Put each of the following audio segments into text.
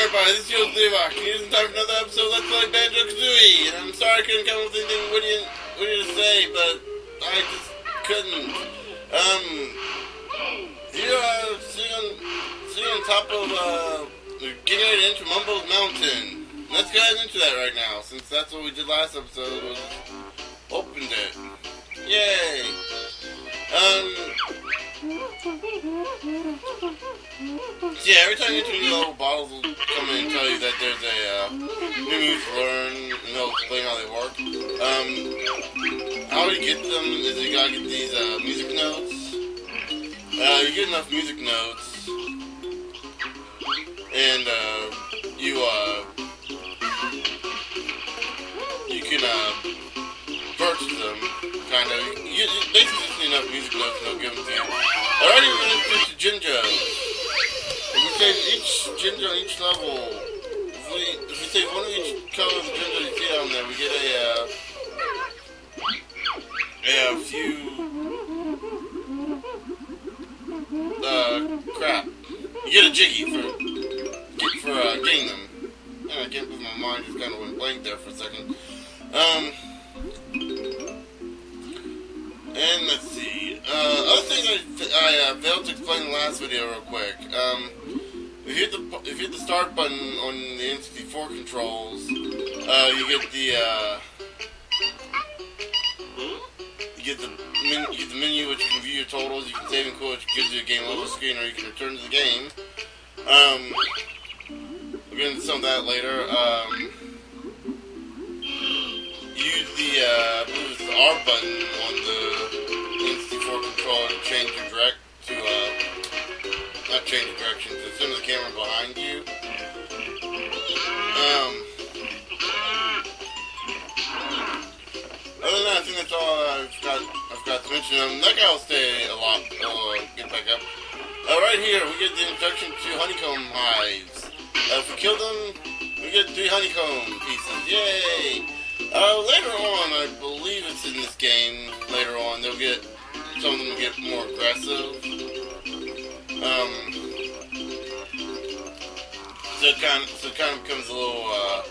everybody, this is Joe Levock. It is time for another episode of Let's Play Banjo Kazooie. And I'm sorry I couldn't come up with anything witty, witty to say, but I just couldn't. Um, here uh, sitting on, sitting on top of, uh, getting ready to enter Mumbo's Mountain. Let's go ahead enter that right now, since that's what we did last episode, was opened it. Yay! Um, yeah, every time you enter new level, bottles will come in and tell you that there's a uh, new moves learn, and they'll explain how they work. Um, how do you get them is you gotta get these uh, music notes. Uh, you get enough music notes, and uh, you uh, you can uh, you basically just need enough music and they'll give them you. Alrighty, we're gonna switch to Jinjo. If we save each Jinjo on each level, if we, if we save one of each color of Jinjo you see on there, we get a, uh, a few, uh, crap. You get a jiggy for, get, for, uh, getting them. And I can't believe my mind just kind of went blank there for a second. Um, and let's see. Uh, other thing I, I uh, failed to explain in the last video real quick. Um, if you hit the if you hit the start button on the N64 controls, uh, you get the uh, you get the men, you get the menu which you can view your totals. You can save and quit, which gives you a game level screen, or you can return to the game. Um, we'll get into some of that later. Um, use the uh, the R button on the N64 controller to change your direct to uh, not change directions, to send the camera behind you. Um, other than that, I think that's all I've got, I've got to mention. Um, that guy will stay a lot, uh, get back up. Uh, right here, we get the introduction to honeycomb hives. Uh, if we kill them, we get three honeycomb pieces. Yay! Uh, later on, I believe it's in this game, later on, they'll get, some of them get more aggressive. Um, so it kind of, so it kind of becomes a little, uh,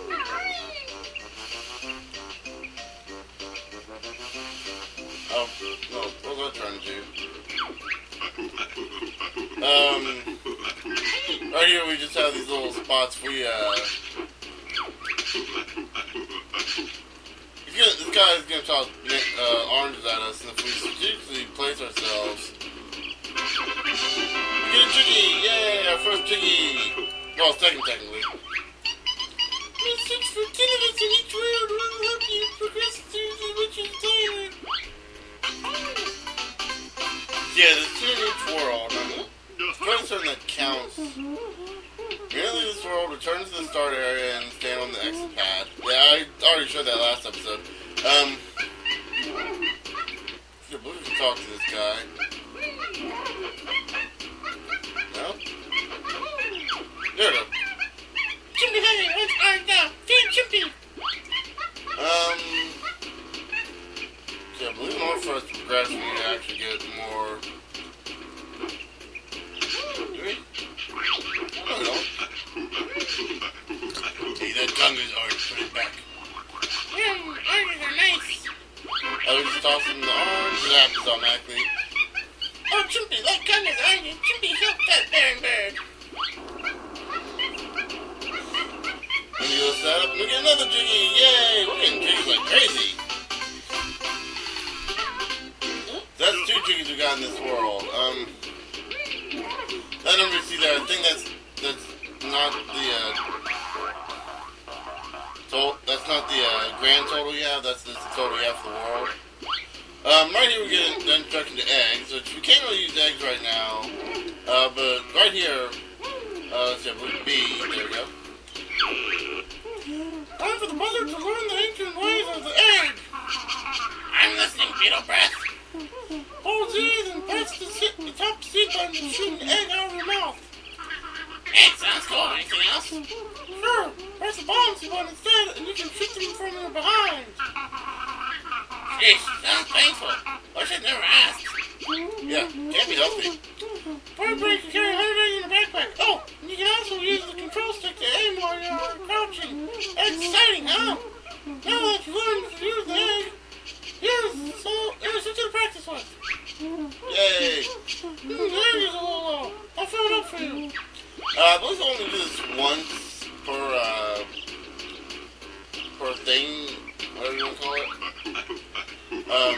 oh, no, what was I trying to do? Um, right here we just have these little spots we, uh, this guy's gonna toss uh, oranges at us, and if we strategically place ourselves, we Get a jiggy! Yay! Our first jiggy! Well, second, technically. There's six for ten of us in each world. We'll help you progress through the witch's diamond. Yeah, there's two in each world. First turn that counts. Merely this world, return to the start area and stand on the exit pad. Yeah, I already showed that last episode. Um, I believe we can talk to this guy. No? There we go. Honey, what's on now? Feed Chimpy! Um, yeah, I believe in order for us to progress, we to actually get more... Do? No, don't. Hey, that tongue is orange. Put it back. Mmm, oranges nice. I was tossing the orange. Happens automatically. Oh, Chimpy, is on you. Chimpy, help that Baron right here we get the introduction to eggs, which we can't really use eggs right now. Uh, but right here, uh, let's see, B, there we go. Time for the mother to learn the ancient ways of the egg. I'm listening, Beetle Breath. Hold Z, and press the, sit, the top C button to shoot an egg out of your mouth. Egg sounds cool. Anything else? Sure. Press the bottom button instead, and you can shoot them from your behind. Hey, sounds painful. I should never ask. Yeah, can't be Oh, you can also use the control stick to aim while you're crouching. It's exciting. Now to use the here's, so, practice one. Yay! Hmm, a little. I'll fill it up for you. Uh, only do this once per, uh, per thing whatever you want to call it. Um,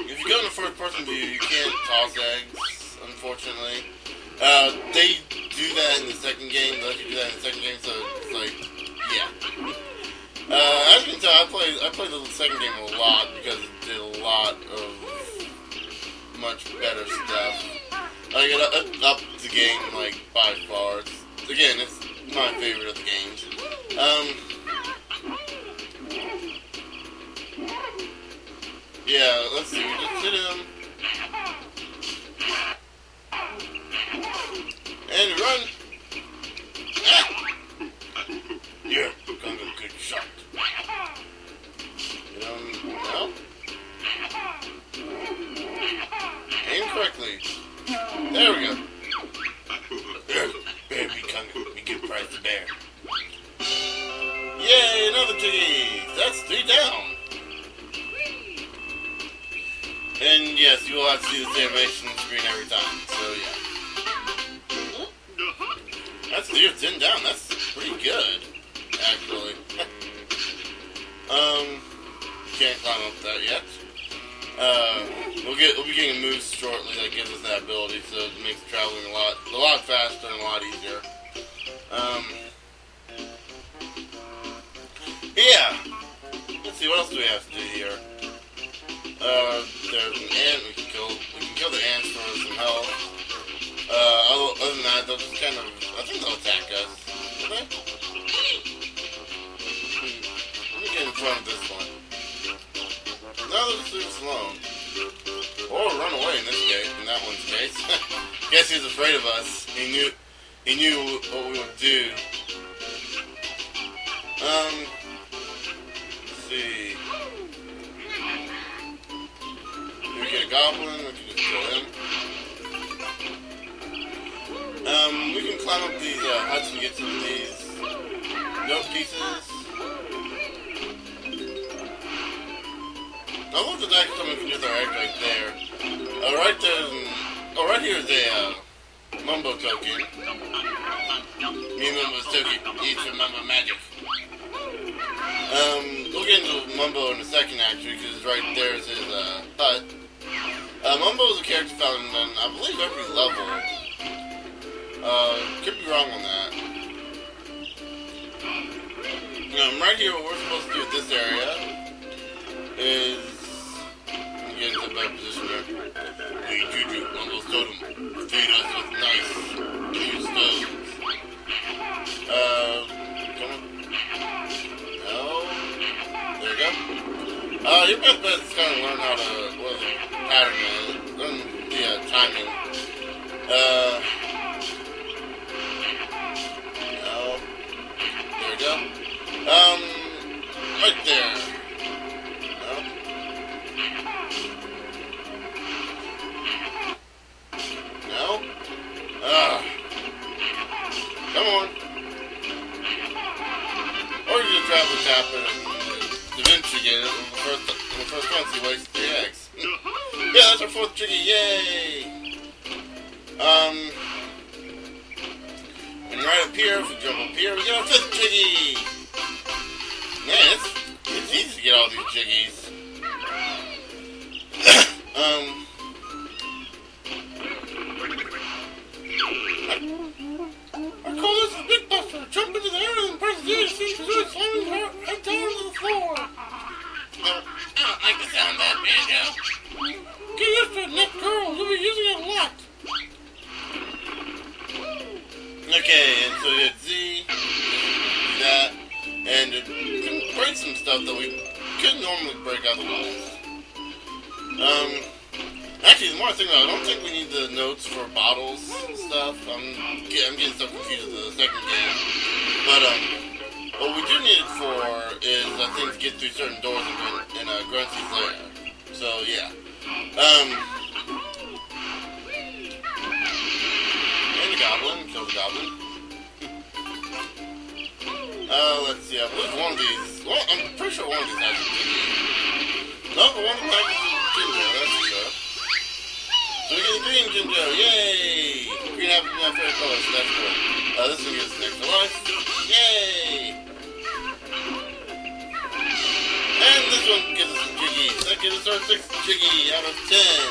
if you go in the first person view, you can't toss eggs, unfortunately. Uh, they do that in the second game, they let you do that in the second game, so it's like, yeah. Uh, as you can tell, I played, I played the second game a lot because it did a lot of much better stuff. Like it up, the game like by far. It's, again, it's my favorite of the games. Um, yeah, let's see. We just hit him and run. Ah! Yeah, of a good shot. Um, no. Aim correctly. There we go. Yes, you will have to see this animation screen every time, so yeah. That's three of down, that's pretty good, actually. um, can't climb up that yet. Uh, we'll get we'll be getting moves shortly that gives us that ability, so it makes traveling a lot a lot faster and a lot easier. Um, yeah. Let's see what else do we have to do here. Uh, there's an ant we can kill. We can kill the ants for some health. Uh, other, than that, they'll just kind of I think they'll attack us. They? Hmm, Let me get in front of this one. No, they'll just leave us alone. Or run away in this case, in that one's case. Guess he's afraid of us. He knew he knew what we would do. Um let's see. Goblin, we can just kill him. Um, we can climb up these uh, huts and get some of these milk pieces. I love the dice someone can use their egg right there. Uh, right there, oh, right here is a uh, Mumbo token. Me and Mumbo's token each remember magic. Um, we'll get into Mumbo in a second, actually, because right there is his uh, hut. Uh, Mumbo is a character found in, I believe, every level. Uh, could be wrong on that. Um, right here, what we're supposed to do with this area is get into a better position here. Hey, Juju, Mumbo's totem. Feed us with nice new stones. Uh, come on. No. There you go. Uh, your best bet is kind of learn how to, what is it, pattern it. Learn the uh, timing. Uh, no. There we go. Um, right there. No. No? Ah. Come on. Or you just grab tap it. On the first, the first one, you waste three eggs. yeah, that's our fourth jiggy. Yay! Um, and right up here, if we jump up here, we get our fifth jiggy. Man, it's, it's easy to get all these jiggies. um, I call this a Beak Buster. Jump into the air and press Z to see do it, slamming floor. I don't like the sound of that. Get used to it, Nick. You'll be using it a lot. Okay, and so we had Z, that, and it can break some stuff that we couldn't normally break otherwise. Um, actually, the more I think about it, I don't think we need the notes for bottles and stuff. I'm, I'm getting so confused with the second game. But, um, what we do need it for is, I think, to get through certain doors in, in uh, Grunty's lair. So, yeah. Um, and the goblin, kill the goblin. Uh, let's see, I believe one of these, well, I'm pretty sure one of these has a. No, but one of them has a yeah, that's for sure. So we get a green Jinjo, yay! Green happens to my favorite color, so that's cool. Uh, this one gives next to life, yay! And this one gives us a Jiggy. That gives us our sixth Jiggy out of ten.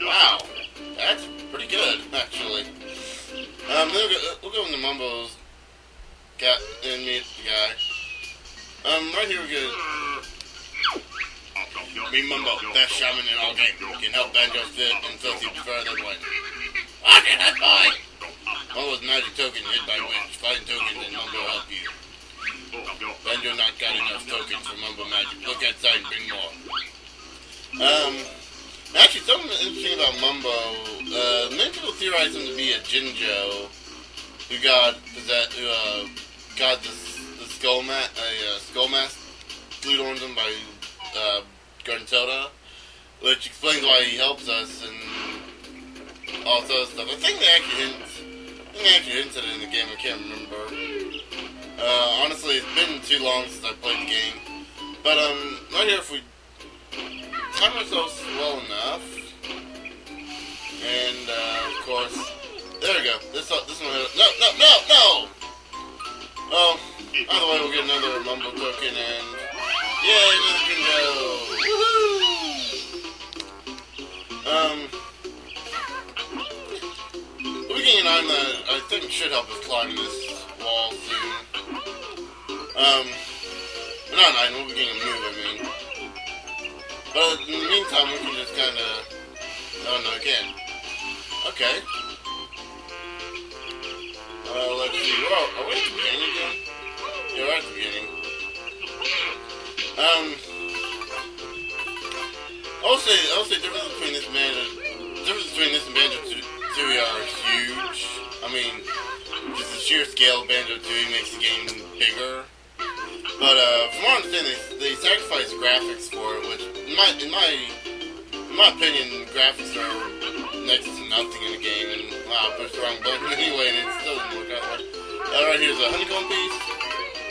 Wow, that's pretty good, actually. Um, we'll go, we'll go into Mumbo's got and meet the guy. Um, right here we go. Me Mumbo, best shaman in all game. Can help Banjo fit and filthy further than win. Okay, that boy! Mumbo's magic token hit by witch. Find tokens and Mumbo help you. Banjo not got enough tokens for Mumbo magic. Look outside and bring more. Um, actually, something interesting about Mumbo. Uh, many people theorize him to be a Jinjo who got who uh, got the skull mat, a uh, skull mask glued on him by uh, which explains why he helps us and all stuff. I think they actually hint, I think they actually hinted it in the game. I can't remember. Uh, honestly, it's been too long since I played the game. But um, right here, if we time ourselves well enough, and uh, of course, there we go. This uh, this one, no, no, no, no. Oh, either way, we'll get another Mumbo token and yay, another. Woohoo! Um. We getting on the, I think should help us climb this wall soon. Um, not an item, we'll be getting a move, I mean. But in the meantime, we can just kind of, oh no, again. Okay. Uh, let's see, where are, we at the beginning again? Yeah, we're at the beginning. Um, I'll say, I'll say the difference between this man and, difference between this and Banjo Tooie are huge. I mean, just the sheer scale of Banjo 2 makes the game bigger. But uh, from what I understand, they, they sacrifice graphics for it, which in my in my in my opinion, graphics are next to nothing in the game. And wow, I pushed the wrong button anyway, and it still didn't work out. Uh, right here's a honeycomb piece.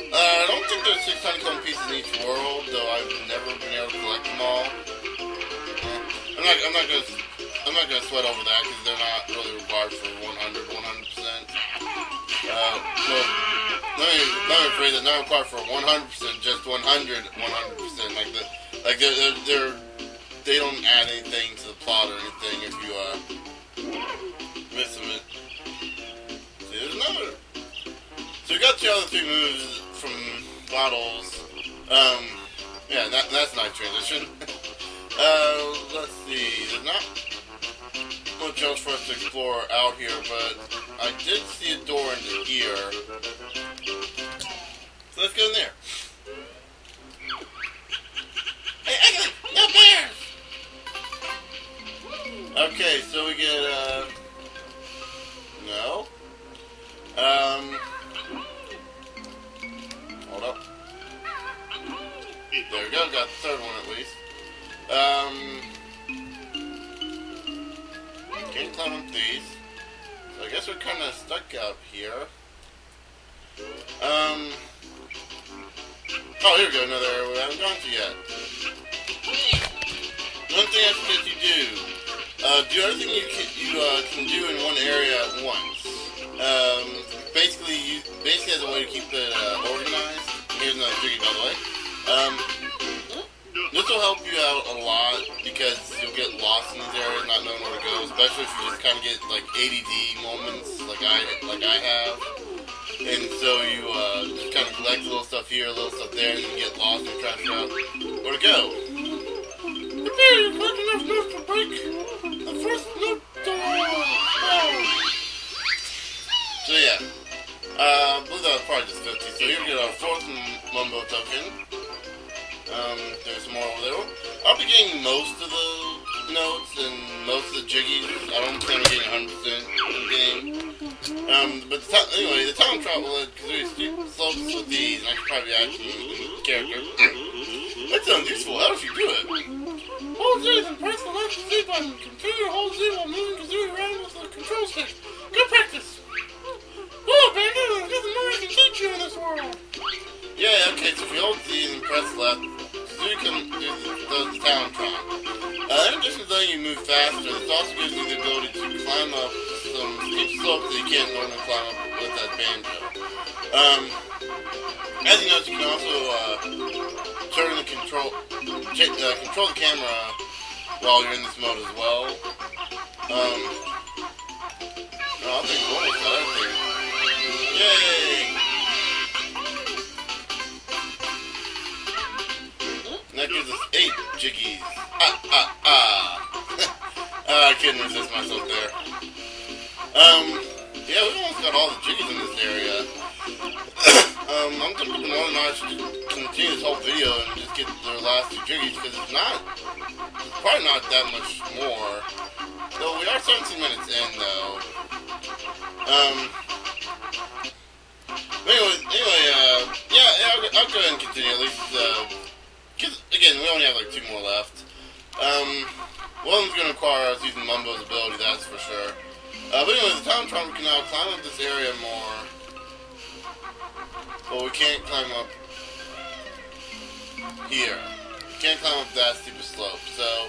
Uh, I don't think there's six honeycomb pieces in each world, though I've never been able to collect them all. Uh, I'm not I'm not gonna I'm not gonna sweat over that because they're not really required for 100 100 percent. Uh, well, let me, let me phrase it, not required for 100%, just 100, 100%. Like, the, like they're, they're, they're, they don't add anything to the plot or anything if you, uh, miss them. See, there's another. So we got the other three moves from bottles. Um, yeah, that, that's nice transition. uh, let's see, there's not much else for us to explore out here, but I did see a door into here. So let's go in there. Hey, Ugly! No bears! Okay, so we get, uh... No. Um... Hold up. There we go, got the third one at least. Um... Can't climb up these. So I guess we're kind of stuck out here. Um. Oh, here we go, another area we haven't gone to yet. One thing I suggest you do, uh, do everything you can, you uh, can do in one area at once. Um, basically, you basically as a way to keep it uh, organized. Here's another tricky, by the way. Um, this will help you out a lot because you'll get lost in these areas, not knowing where to go. Especially if you just kind of get like ADD moments, like I like I have. And so you uh, just kind of collect a little stuff here, a little stuff there, and you get lost and figure out where to go. Okay, you collect enough notes to break the first door. So yeah, uh, I believe that was probably just 50. So here we get our fourth Mumbo token. Um, there's more over there. I'll be getting most of the notes and most of the jiggies. I don't plan on getting 100% in the game. Um, but the time, anyway, the time travel, we slopes with these, and I could probably some character. that sounds useful. How did you do it? Hold Z and press the left Z button. Continue to hold Z while moving Kazooie around with the control stick. Good practice. Oh, Bandit, there's nothing more I can teach you in this world. Yeah, okay, so if you hold Z and press left, you can do the, the, Talon Trot. Uh, in addition to letting you you move faster. This also gives you steep that you can't normally climb up with that banjo. Um, as you know, you can also uh, turn the control, ch- uh, control the camera while you're in this mode as well. Um, no, I think we're almost got everything. Yay! That gives us eight jiggies. Ah, ah. Ah, I couldn't resist myself there. Um, yeah, we almost got all the jiggies in this area. um, I'm thinking more than I should continue this whole video and just get the last two jiggies because it's not, it's probably not that much more. Though we are 17 minutes in though. Um, anyway, anyway, uh, yeah, yeah I'll, I'll go ahead and continue at least, uh, cause again, we only have like two more left. Um, one of them's gonna require us using Mumbo's ability, that's for sure. Uh, but anyway, the Talon Trot can now climb up this area more. But we can't climb up here. We can't climb up that steep a slope. So,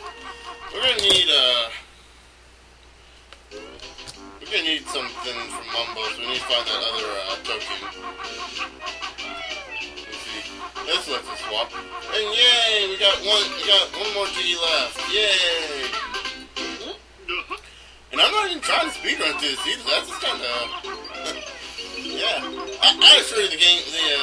we're gonna need, uh, we're gonna need something from Mumbo, so we need to find that other, uh, token. Let's see. This lets us swap. And yay, we got one, we got one more G left. Yay! And I'm not even trying to speedrun through this either. That's just kind of, yeah. I, I you, the game, the uh,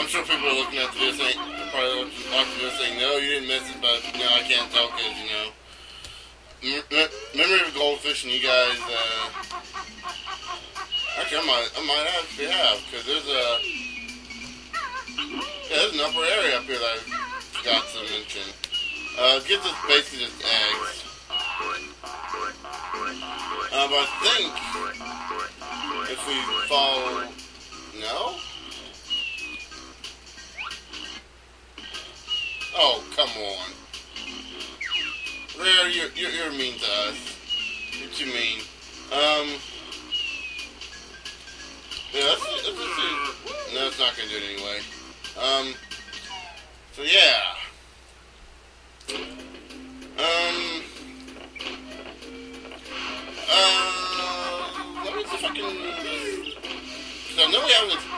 I'm sure people are looking at this saying, probably looking watching this saying, no, you didn't miss it, but no, I can't tell because, you know. Memory of goldfish and you guys, uh, actually, I might, I might actually have, because there's a, yeah, there's an upper area up here that I forgot to mention. Uh, gives us basically just eggs. Uh, but I think if we follow, no? Oh, come on. Rare, you're, you're, you're mean to us. You're too mean. Um, yeah, let's, let's just see. No, it's not to do it anyway. Um, so yeah. Um, uh, let me see if I can, because I know we haven't,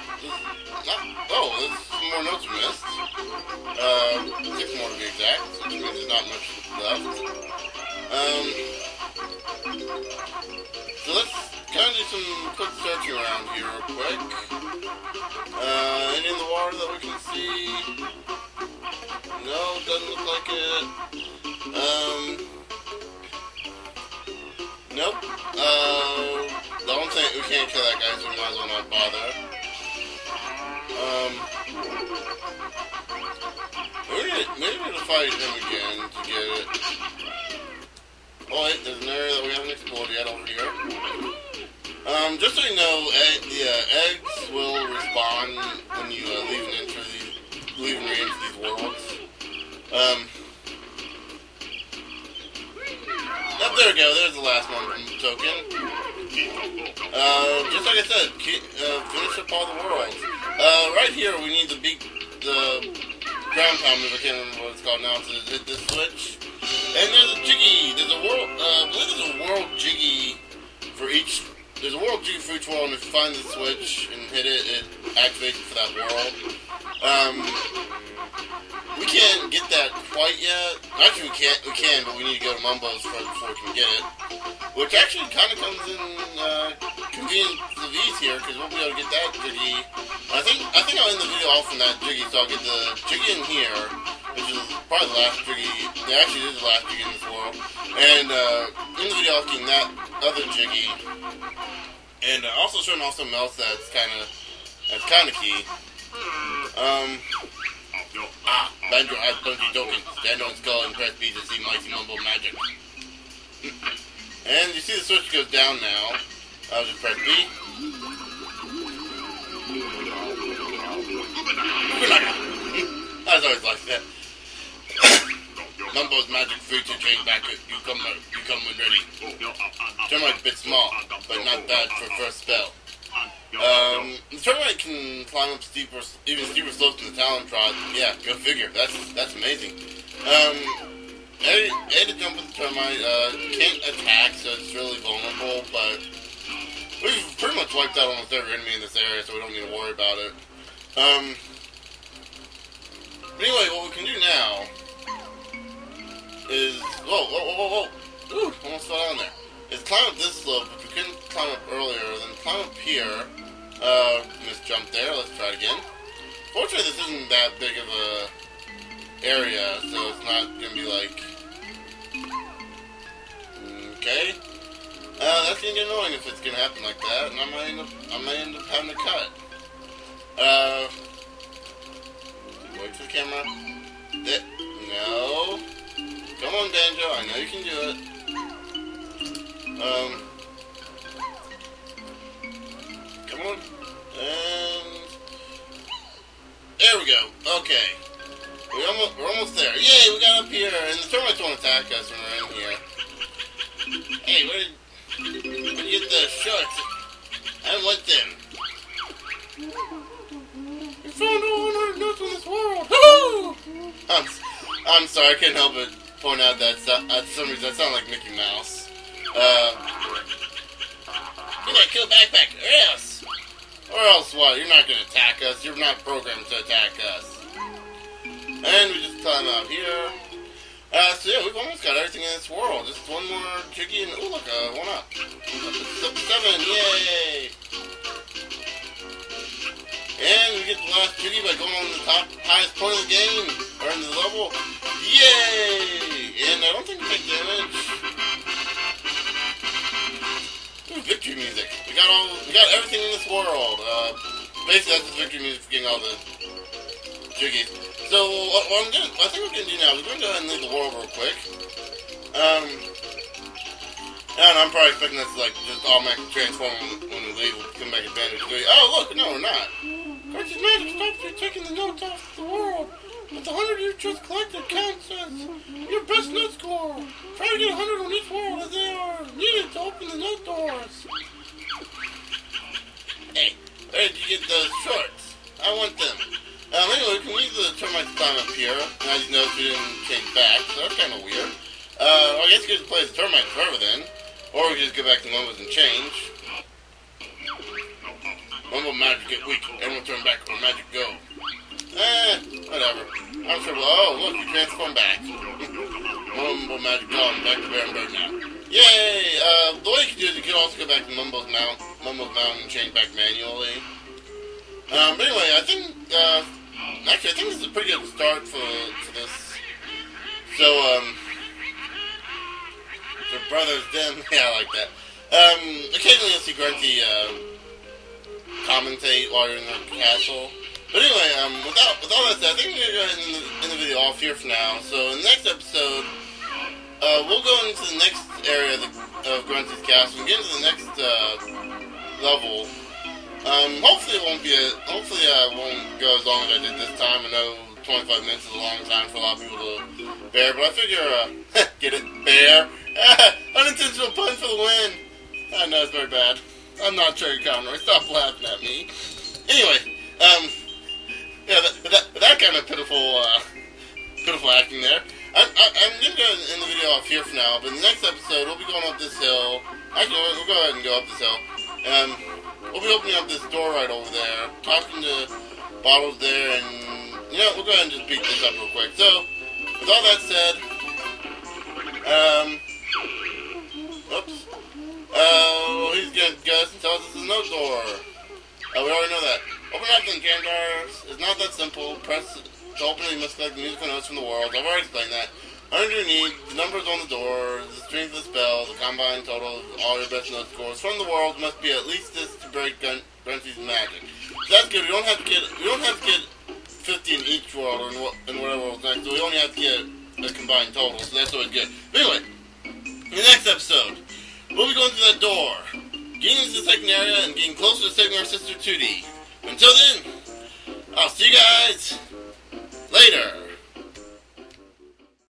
around here real quick. Uh, any in the water that we can see? No, doesn't look like it. Um, nope. Uh, I don't think we can't kill that guy, so we might as well not bother. Um, maybe, maybe we'll fight him again to get it. Oh wait, there's an area that we haven't explored yet over here. Um, just so you know, egg, uh, eggs will respond when you uh, leave and enter these, leave and re-enter these worlds. Um, yep, there we go. There's the last one token. Uh, just like I said, uh, finish up all the worlds. Uh, right here we need the big, the ground pound move. I can't remember what it's called now. To hit this switch. And there's a jiggy. There's a world. Uh, I believe there's a world jiggy for each. There's a world jiggy for each world, and if you find the switch and hit it, it activates for that world. Um, we can't get that quite yet. Actually, we can't. We can, but we need to go to Mumbo's first before we can get it. Which actually kind of comes in uh, convenient of ease here, because we'll be able to get that jiggy. I think I think I'll end the video off on that jiggy, so I'll get the jiggy in here. Which is probably the last Jiggy. It actually is the last Jiggy in this world. And uh, in the video, I'll getting that other Jiggy, and uh, also showing off something else that's kind of that's kind of key. Um. Ah, Banjo has Bungie token. Stand on skull and press B to see Mighty Mumbo magic. and you see the switch goes down now. I'll just press B. I was always like that. Mumbo's magic free to change back. You come, you come when ready. Termite a bit small, but not bad for first spell. Um, the termite can climb up steeper, even steeper slopes than the talon trot. Yeah, go figure. That's that's amazing. Um, a to jump with the termite uh, can't attack, so it's really vulnerable. But we've pretty much wiped out almost every enemy in this area, so we don't need to worry about it. Um, anyway, what we can do now is whoa, whoa, whoa, whoa, whoa. Ooh, almost fell down there. Is climb up this slope. If we couldn't climb up earlier, then climb up here. Uh, missed jump there. Let's try it again. Fortunately, this isn't that big of a area, so it's not gonna be like. Okay. Uh, that's gonna get annoying if it's gonna happen like that, and I might end up, I might end up having to cut. Uh, wait for the camera. Th- no. Come on, Banjo. I know you can do it. Um. Come on. And there we go. Okay. We almost, we're almost there. Yay, we got up here, and the termites won't attack us when we're in here. Hey, where did, where did you get the shorts? I don't want them. You found all 100 nuts in this world! Woohoo! I'm, I'm sorry, I can't help but point out that uh, some reason that sounded like Mickey Mouse. Uh, you're gonna kill backpack, or else, or else what? You're not gonna attack us. You're not programmed to attack us. And we just climb out here. Uh, so yeah, we've almost got everything in this world. Just one more jiggy and oh look, uh, one up. To seven, yay! And we get the last jiggy by going on the top highest point of the game, or in the level. Yay! And I don't think take damage. Ooh, victory music. We got all, we got everything in this world. Uh, basically that's the victory music for getting all the jiggies. So what, I'm gonna, I think we're gonna do now we're gonna go ahead and leave the world real quick. Um, and I'm probably expecting this like just automatically transform when, we leave. We'll come back advantage. Oh look, no, we're not. Archie's magic stops you taking the notes off the world. But the 100 you just collected counts as your best note score. Try to get a 100 on each world as they are needed to open the note doors. Hey, where did you get those shorts? I want them. Um, anyway, we can leave the termites climb up here. I just notice, we didn't change back, so that's kind of weird. Uh, well, I guess we could just play as termites forever then. Or we could just go back to Mumbo's and change. Mumbo magic get weak. Everyone turn back or magic go. Eh, whatever. I'm sure, oh, look, you transform back. Mumbo magic gone. Back to Baron now. Yay! Uh, the way you can do it, you can also go back to Mumbo's Mount, Mumbo's Mountain and change back manually. Um, but anyway, I think, uh, actually, I think this is a pretty good start for, for this. So, um, for Brothers Den, yeah, I like that. Um, occasionally you'll see Grunty, uh, commentate while you're in the castle. But anyway, um, without, with all that said, I think we're going to end the, end the video off here for now. So, in the next episode, uh, we'll go into the next area of, the, of Grunty's castle and get into the next, uh, level. Um, hopefully it won't be a, hopefully I won't go as long as I did this time. I know 25 minutes is a long time for a lot of people to bear, but I figure, uh, get it, bear. Unintentional pun for the win. I know it's very bad. I'm not Cherry Conroy. Stop laughing at me. Anyway, um, yeah, that, that, that kind of pitiful, uh, pitiful acting there. I'm, I, I'm gonna go in the video off here for now, but in the next episode we'll be going up this hill. Actually, we'll, go ahead and go up this hill. And we'll be opening up this door right over there, talking to Bottles there, and you know, we'll go ahead and just beat this up real quick. So, with all that said, um, oops. Uh, he's gonna go and tell us it's no door. Uh, we already know that. Open up then, Jandars. It's not that simple. Press to open it, you must collect the musical notes from the world. I've already explained that. Underneath, the numbers on the door, the strength of the spell, the combined total of all your best note scores from the world must be at least this to break Grunty's magic. So that's good. We don't have to get we don't have to get 50 in each world or in, in whatever world's next. So we only have to get a combined total. So that's always good. But anyway, in the next episode, we'll be going through that door, getting into the second area, and getting closer to saving our sister Tooty. Until then, I'll see you guys later.